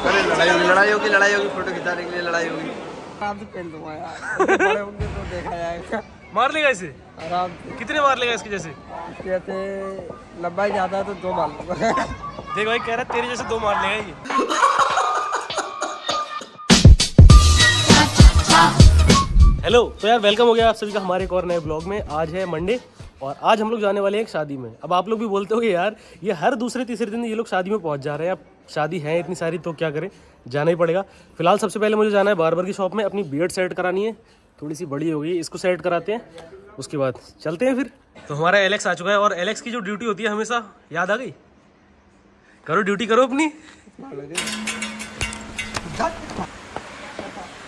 अरे लड़ाई होगी लड़ाई होगी लड़ाई होगी फ़ोटो खिंचाने के लिए लड़ाई होगी। आराम से पहन दूँगा यार। होंगे तो देखा जाएगा। मार लेगा इसे? आराम से। कितने मार लेगा इसके जैसे? जैसे लंबाई ज़्यादा है तो दो मार लूँगा। देख भाई कह रहा है तेरे जैसे दो मार लेगा ये। हेलो तो यार वेलकम हो गया आप सभी का हमारे एक और नए ब्लॉग में। आज है मंडे और आज हम लोग जाने वाले हैं एक शादी में। अब आप लोग भी बोलते हो यार, ये हर दूसरे तीसरे दिन ये लोग शादी में पहुँच जा रहे हैं। अब शादी है इतनी सारी तो क्या करें? जाना ही पड़ेगा। फ़िलहाल सबसे पहले मुझे जाना है बार्बर की शॉप में, अपनी बियर्ड सेट करानी है। थोड़ी सी बड़ी हो गई, इसको सेट कराते हैं। उसके बाद चलते हैं फिर। तो हमारा एलेक्स आ चुका है और एलेक्स की जो ड्यूटी होती है हमेशा, याद आ गई? करो ड्यूटी करो अपनी।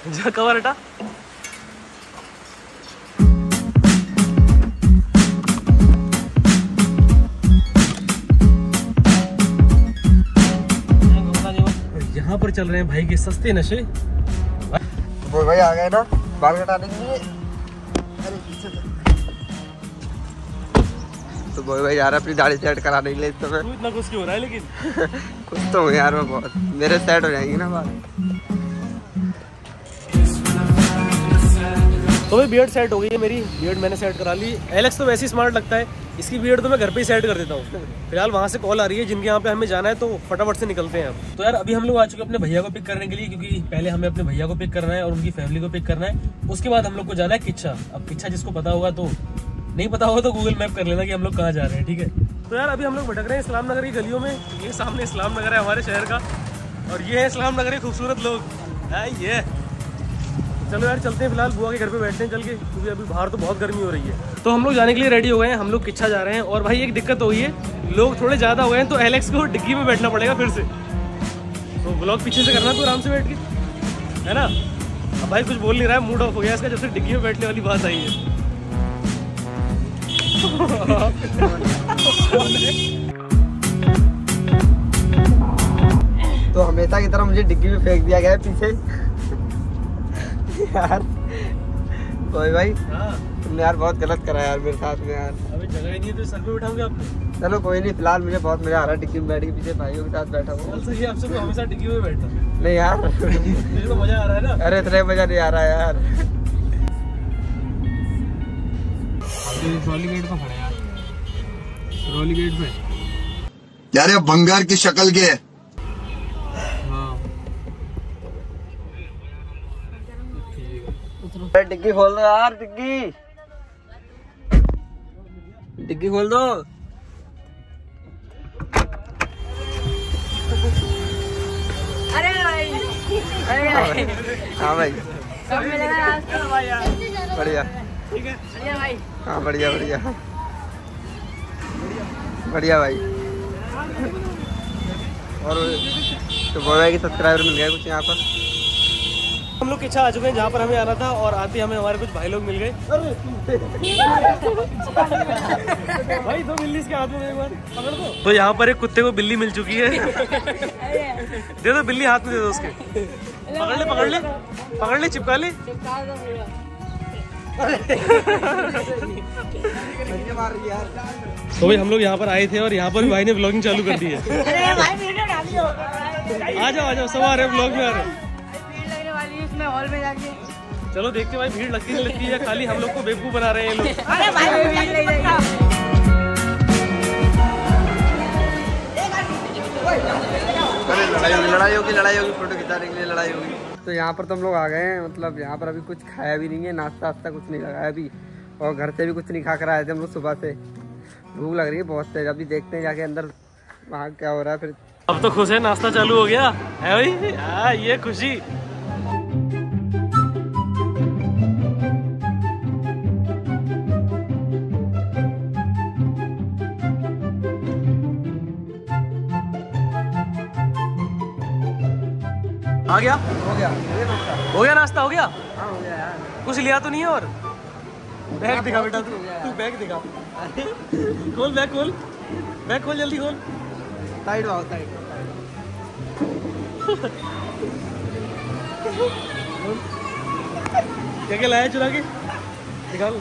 जा, कवर हटा और चल रहे हैं भाई के सस्ते नशे। वो भाई आ गए ना बाल कटाने के लिए। तो बोल भाई यार अपनी दाढ़ी सेट कराने के लिए तो मैं तू इतना कुछ क्यों हो रहा है लेकिन? खुश तो हूँ यार मैं बहुत। मेरे सेट हो जाएँगी ना बाल। तो भाई बियर्ड सेट हो गई है मेरी। बियर्ड मैंने सेट करा ली। एलेक्स तो वैसे ही स्मार्ट लगता है। इसकी बियर्ड तो मैं घर पे ही सेट कर देता हूँ। फ़िलहाल वहाँ से कॉल आ रही है, जिनके यहाँ पे हमें जाना है तो फटाफट से निकलते हैं तो यार, अभी हम लोग आ चुके अपने भैया को पिक करने के लिए, क्योंकि पहले हमें अपने भैया को पिक करना है और उनकी फैमिली को पिक करना है। उसके बाद हम लोग को जाना है किच्छा अब किच्छा जिसको पता होगा तो नहीं पता होगा तो गूगल मैप कर लेना कि हम लोग कहाँ जा रहे हैं, ठीक है? तो यार, अभी हम लोग भटक रहे हैं इस्लाम नगर की गलियों में। ये सामने इस्लाम नगर है हमारे शहर का। और ये है इस्लाम नगर के खूबसूरत लोग। है, ये। चलो यार, चलते हैं फ़िलहाल, बुआ के घर पे बैठते हैं, चल के, क्योंकि अभी बाहर तो बहुत गर्मी हो रही है। तो हम लोग जाने के लिए रेडी हो गए हैं, हम लोग किच्छा जा रहे हैं, और भाई, एक दिक्कत हो गई है, लोग थोड़े ज़्यादा हो गए हैं तो एलेक्स को डिग्गी में बैठना पड़ेगा फिर से। तो ब्लॉग पीछे से करना तो आराम से बैठ के, है ना? अब भाई, कुछ बोल नहीं रहा है मूड ऑफ़ हो गया इसका, जब से डिग्गी में बैठने वाली बात आई है। तो हमेशा की तरह मुझे डिग्गी में फेंक दिया गया है पीछे। यार। कोई भाई हाँ। तुमने यार बहुत गलत करा यार मेरे साथ में यार। अभी जगह ही नहीं है तो सर पे बिठाऊँगे आपको। चलो कोई नहीं फ़िलहाल मुझे बहुत मज़ा आ रहा है डिग्गी में बैठ के पीछे भाइयों के साथ बैठा हूँ। चल सही है आपसे तो हमेशा डिग्गी में बैठता नहीं यार। मुझे तो मज़ा आ रहा है ना? अरे इतना मज़ा नहीं आ रहा यार। ट्रॉली गेट पर खड़े यार। ट्रॉली गेट पे। यार ये बंगार की शक्ल के है हाँ अरे डिग्गी खोल दो यार डिग्गी। डिग्गी खोल दो। अरे भाई। अरे हाँ भाई। सब मिलेगा आज। बढ़िया। बढ़िया भाई। हाँ बढ़िया बढ़िया। बढ़िया भाई। और तो बोल रहा है कि सब्सक्राइबर मिल गए कुछ यहाँ पर? हम लोग इच्छा आ चुके हैं जहाँ पर हमें आना था और आते ही हमें हमारे कुछ भाई लोग मिल गए। भाई दो बिल्ली इसके हाथ में एक बार तो यहाँ पर एक कुत्ते को बिल्ली मिल चुकी है। दे दो बिल्ली हाथ में दे दो उसके। पकड़ ले पकड़ ले पकड़ ले चिपका ले। तो भाई हम लोग यहाँ पर आए थे और यहाँ पर भी भाई ने ब्लॉगिंग चालू कर दी है। अरे भाई वीडियो डालियो आ जाओ आ जाओ सब आ रहे ब्लॉग में आ रहे हॉल में जाके। चलो देखते भाई भीड़ लगती नहीं लगती है खाली हम लोग को बेवकूफ़ बना रहे हैं लोग। अरे भाई लड़ाई लड़ाई होगी लड़ाई होगी फ़ोटो खिंचाने के लिए लड़ाई होगी। तो यहाँ पर तो हम लोग आ गए हैं मतलब यहाँ पर अभी कुछ खाया भी नहीं है नाश्ता वास्ता कुछ नहीं लगाया अभी। और घर से भी कुछ नहीं खा कर आए थे हम लोग सुबह से। भूख लग रही है बहुत तेज अभी देखते हैं जाके अंदर वहाँ क्या हो रहा है फिर। अब तो खुश है नाश्ता चालू हो गया। है भाई? आ, ये खुशी। आ गया? हो गया। हो गया नाश्ता हो गया? हाँ हो गया यार कुछ लिया तो नहीं है और? बैग दिखा बेटा तू तू बैग दिखा। खोल बैग खोल। बैग खोल जल्दी खोल। साइड आओ साइड क्या क्या लाया चुरा के? निकाल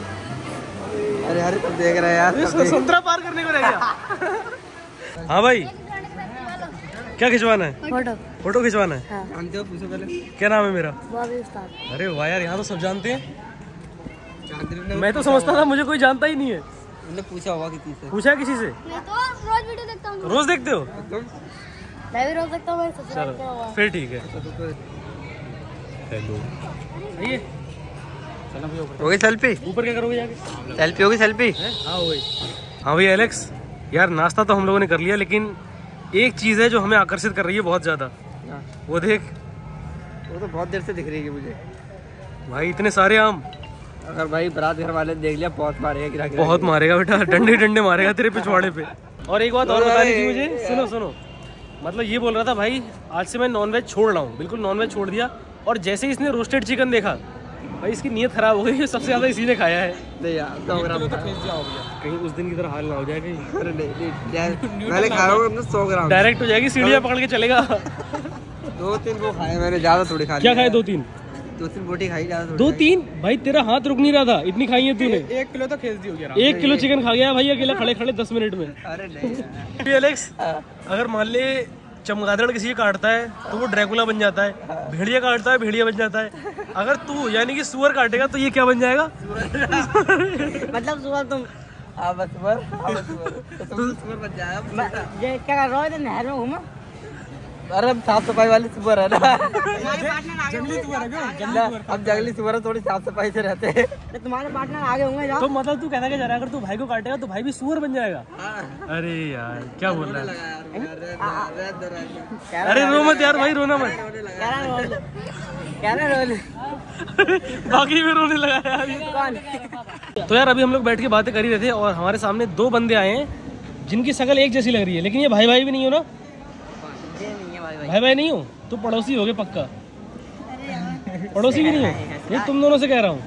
अरे अरे तुम देख रहे हैं यार संतरा पार करने को रह गया। हाँ भाई। क्या खिंचवाना है? फ़ोटो। फ़ोटो खिंचवाना है? हाँ। जानते हो पूछो पहले। क्या नाम है मेरा? अरे वाह यार यहाँ तो सब जानते हैं। मैं तो समझता था मुझे कोई जानता ही नहीं है। मैंने पूछा होगा किसी से। पूछा किसी से? मैं तो रोज वीडियो देखता हूँ। रोज देखते हो? मैं भी रोज देखता हूँ चलो फिर ठीक है। तो- तो- हेलो। ये हो गई सेल्फी? ऊपर क्या करोगे जाके? सेल्फी होगी सेल्फी? हाँ? हाँ भैया एलेक्स यार नाश्ता तो हम लोगों ने कर लिया लेकिन एक चीज़ है जो हमें आकर्षित कर रही है बहुत ज़्यादा। वो देख। वो तो बहुत देर से दिख रही है मुझे। भाई इतने सारे आम। अगर भाई बरात घर वाले देख लिया बहुत मारेगा गिरा गिरा बहुत मारेगा बेटा डंडे डंडे मारेगा तेरे पिछवाड़े पे। और एक बात और बतानी थी मुझे सुनो सुनो। मतलब ये बोल रहा था भाई आज से मैं नॉनवेज छोड़ रहा हूँ। बिल्कुल नॉनवेज छोड़ दिया। और जैसे ही इसने रोस्टेड चिकन देखा भाई इसकी नीयत खराब हो गई है सबसे ज़्यादा इसी ने खाया है। नहीं यार सौ ग्राम खा। कहीं उस दिन की तरह हाल ना हो जाए कहीं। अरे नहीं नहीं यार, मैंने खाया होगा अपना सौ ग्राम। डायरेक्ट हो जाएगी सीढ़ियाँ पकड़ के चलेगा। दो तीन वो खाए मैंने ज़्यादा थोड़ी खा क्या खाए दो तीन दो तीन बोटी खाई ज़्यादा दो तीन भाई तेरा हाथ रुक नहीं रहा था इतनी खाई है तूने। एक किलो तो खेल दी होगी एक किलो चिकन खा गया भाई अकेला खड़े खड़े दस मिनट में। अरे नहीं एलेक्स अगर मान ले चमगादड़ किसी काटता है तो वो ड्रैकुला बन जाता है। भेड़िया काटता है भेड़िया बन जाता है। अगर तू यानी कि सुअर काटेगा तो ये क्या बन जाएगा? मतलब सुबह तुम हाँ बस सुअर हाँ सुअर। तो तुम तो सुअर बन जाएगा ये क्या कर रहे हो? नहर में घूमा? अरे साफ़ सफ़ाई वाली सुबह है ना। तुम्हारे पार्टनर अब जंगली सुअर है थोड़ी साफ़ सफ़ाई से रहते हैं। तो तुम्हारे पार्टनर आगे होंगे तो मतलब तू कहना क्या जा रहा है अगर तू भाई को काटेगा तो भाई भी सुअर बन जाएगा। अरे यार क्या बोल रहा है? अरे रो मत यार भाई रोना मत। कह रहा रोल कह रहा रोल बाकी भी रोने लगा यार कौन? तो यार अभी हम लोग बैठ के बातें कर ही रहे थे और हमारे सामने दो बंदे आए हैं जिनकी शकल एक जैसी लग रही है लेकिन ये भाई भाई भी नहीं हो ना? है भाई। भाई भाई नहीं हो। तो पड़ोसी हो गए पक्का। पड़ोसी भी नहीं हो? ये तुम दोनों से कह रहा हूँ।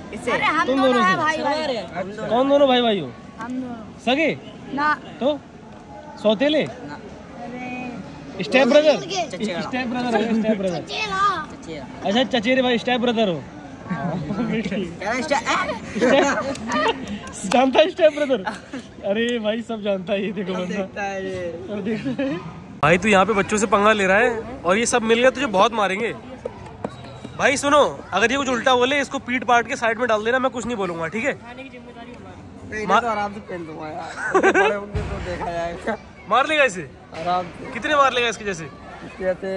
तुम दोनों से। कौन दोनों भाई भाई हो? हम सगे? तो? सौतेले? Step brother? स्टेप ब्रदर हो स्टेप ब्रदर। अच्छा चचेरे भाई स्टेप ब्रदर हो। जानता है स्टेप ब्रदर? अरे भाई सब जानता है ये देखो बंदा। और देख भाई तू यहाँ पे बच्चों से पंगा ले रहा है और ये सब मिल गया तुझे बहुत मारेंगे। भाई सुनो अगर ये कुछ उल्टा बोले इसको पीट पाट के साइड में डाल देना मैं कुछ नहीं बोलूँगा ठीक है? तो तो मार लेगा इसे? आराम कितने मार लेगा इसके जैसे? इसके जैसे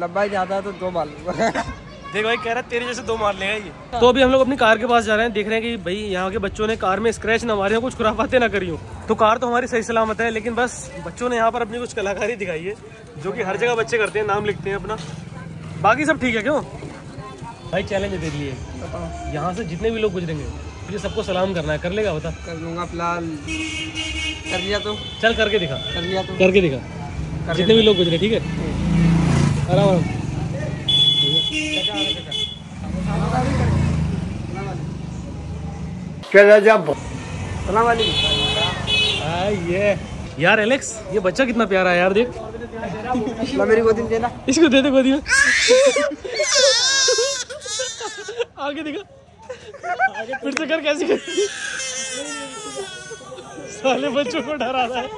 लंबाई ज़्यादा है तो दो मार लूँगा। देख भाई कह रहा है तेरे जैसे दो मार लेगा ये। तो अभी हम लोग अपनी कार के पास जा रहे हैं देख रहे हैं कि भाई यहाँ के बच्चों ने कार में स्क्रैच ना मारे हो कुछ खुराफाते ना करी हो। तो कार तो हमारी सही सलामत है लेकिन बस बच्चों ने यहाँ पर अपनी कुछ कलाकारी दिखाई है जो कि हर जगह बच्चे करते हैं नाम लिखते हैं अपना। बाकी सब ठीक है क्यों? भाई चैलेंज दे दिए यहाँ से जितने भी लोग गुजरेंगे मुझे सबको सलाम करना है। कर लेगा बता। कर लूँगा फ़िलहाल। कर लिया तो। चल करके दिखा। कर लिया तो। करके दिखा। जितने भी लोग गुजरे ठीक है? आराम आराम। सलाम वालेकुम हाँ, ये। यार एलेक्स ये बच्चा कितना प्यारा है यार देख। मेरी गोदी में देना। इसको दे दे गोदी में। आगे दिखा। फिर से कर कैसे कर? साले बच्चों को डरा रहा है।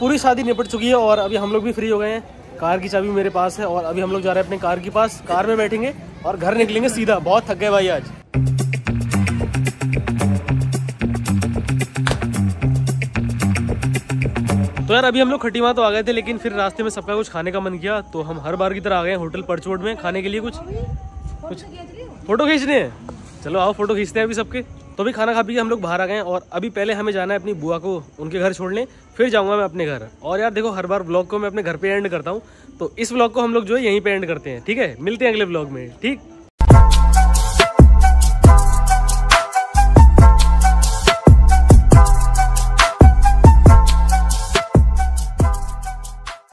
पूरी शादी निपट चुकी है और अभी हम लोग भी फ्री हो गए हैं। कार की चाबी मेरे पास है और अभी हम लोग जा रहे हैं अपने कार के पास। कार में बैठेंगे। और घर निकलेंगे सीधा। बहुत थक गए भाई आज। तो यार, अभी हम लोग खटीमा तो आ गए थे, लेकिन फिर रास्ते में सबका कुछ खाने का मन किया तो हम हर बार की तरह आ गए होटल परचोट में। खाने के लिए कुछ कुछ फ़ोटो खींचने हैं? चलो आओ, फ़ोटो खींचते हैं अभी सबके। तो अभी खाना खा पी के हम लोग बाहर आ गए और अभी पहले हमें जाना है अपनी बुआ को, उनके घर छोड़ने, फिर जाऊँगा मैं अपने घर। और यार देखो, हर बार ब्लॉग को मैं अपने घर पे एंड करता हूँ तो इस ब्लॉग को हम लोग जो है यहीं पे एंड करते हैं, ठीक है? मिलते हैं अगले ब्लॉग में, ठीक?